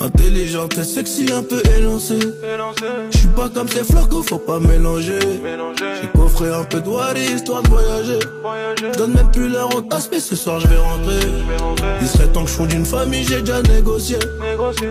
Intelligente et sexy, un peu élancée. Je suis pas comme ces fleurs faut pas mélanger. J'ai coffré un peu de histoire de voyager. Donne même plus l'heure au tasse, mais ce soir je vais rentrer. Il serait temps que je suis d'une famille, j'ai déjà négocié.